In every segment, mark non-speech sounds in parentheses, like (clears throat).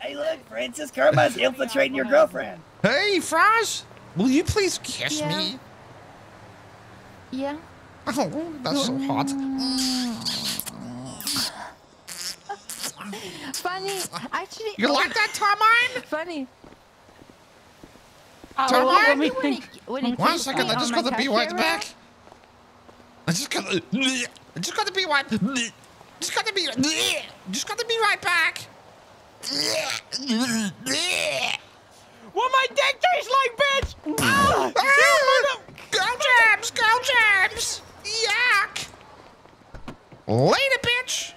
Hey, look, Francis Carmine's infiltrating your girlfriend. Hey, Fraz, will you please kiss Yeah. me? Yeah. Oh, that's so hot. Funny. I actually. You oh. like that, Carmine? Funny. Carmine? Oh, Let me when he, when he One kissed second, me I just got the my B white back. I just got the. I just got the B white. Just got the B. Just got the B right back. What my dick tastes like, bitch! Ah! Ah! Girl jabs, girl jabs. Yuck. Later, bitch.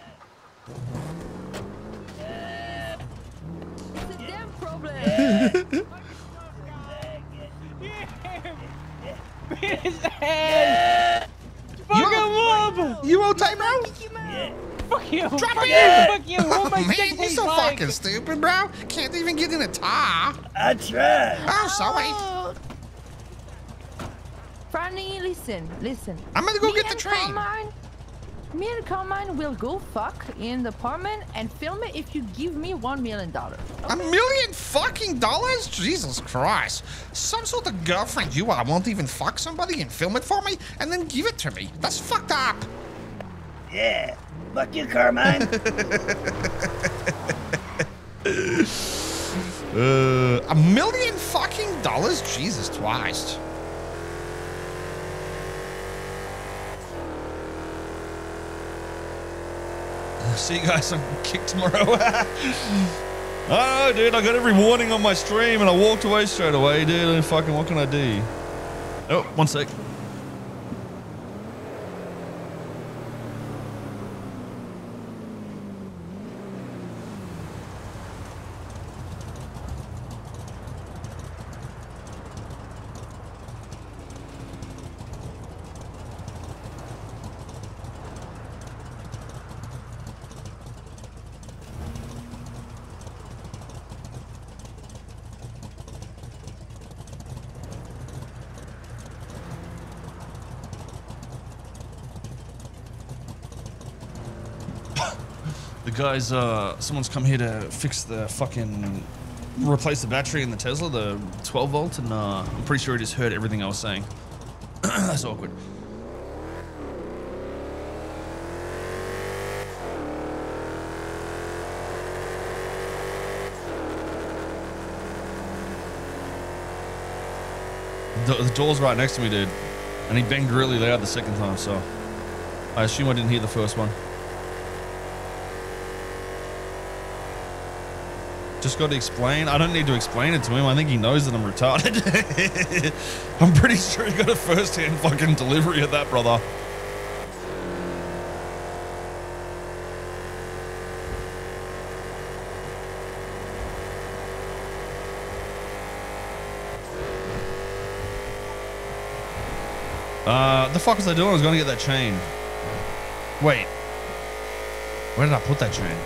It's a damn problem. Beat his head! Fuck You- him up! You okay, bro? Fuck you! Drop fuck it you! in. Fuck you! What my (laughs) Man, dick you're so like! fucking stupid, bro. Can't even get in a tie. I tried. Oh, sorry. Oh. Franny, listen, listen. I'm gonna go Me get the and train. Carmine, me and Carmine will go fuck in the apartment and film it if you give me one million dollars. A million fucking dollars? Jesus Christ. Some sort of girlfriend you are won't even fuck somebody and film it for me and then give it to me. That's fucked up. Yeah. Fuck you, Carmine. (laughs) Uh, a million fucking dollars? Jesus Christ. See you guys on Kick tomorrow. (laughs) oh, dude, I got every warning on my stream and I walked away straight away, dude. And fucking, what can I do? Oh, one sec. The guys, uh, someone's come here to fix the fucking, replace the battery in the Tesla, the 12 volt, and uh, I'm pretty sure he just heard everything I was saying. (clears throat) That's awkward. The, the door's right next to me, dude. And he banged really loud the second time, so I assume I didn't hear the first one. Just got to explain. I don't need to explain it to him. I think he knows that I'm retarded. (laughs) I'm pretty sure he got a first-hand fucking delivery of that, brother. Uh, the fuck was I doing? I was going to get that chain. Wait. Where did I put that chain?